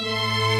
Música